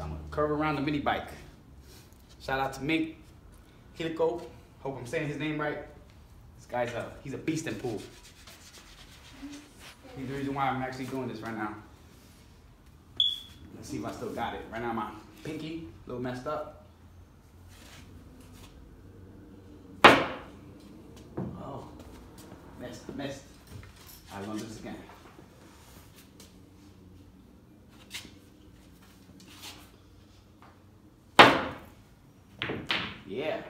I'm gonna curve around the mini bike. Shout out to Mink Helico. Hope I'm saying his name right. This guy's a he's a beast in pool. He's the reason why I'm actually doing this right now. Let's see if I still got it. Right now my pinky a little messed up. Oh, missed, missed. I'm gonna do this again. Yeah.